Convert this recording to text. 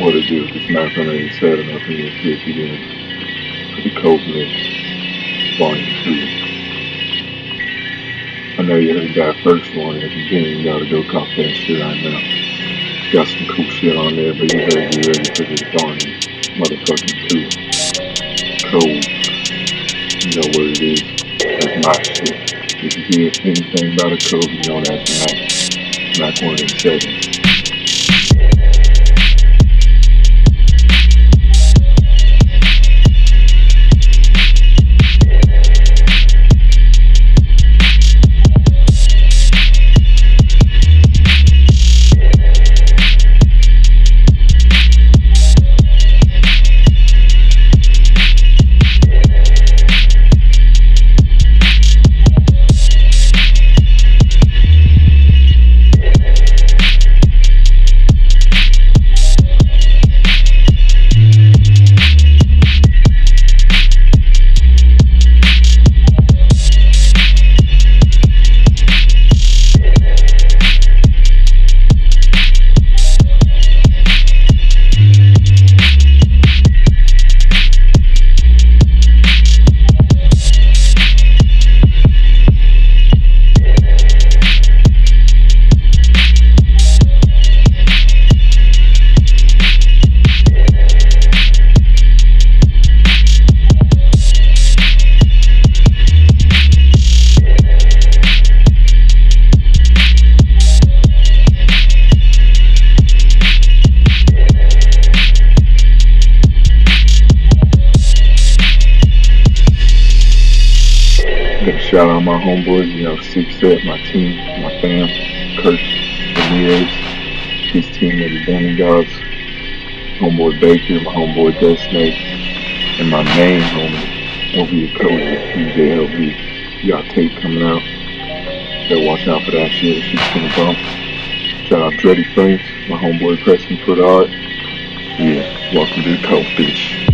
what it is. It's Mack 187 up in this bitch again for the Mix Volume 2. I know you heard that first one at the beginning. You gotta go cop that shit right now. It's got some cool shit on there, but you better be ready for this Volume motherfucking 2. Cove. You know what it is. That's my shit. If you hear anything about a Cove, you know that's Mack. Mack 187. Shout out my homeboys, you know, Six Set, my team, my fam, Kurt, Ramirez, his team of the Demigods, homeboy Baker, my homeboy Death Snake, and my main homie, LB Cody, DJ LB. Y'all tape coming out. Better watch out for that shit. Shit's gonna bump. Shout out Dreddy Frames, my homeboy Preston for the art. Yeah, welcome to the Cove, bitch.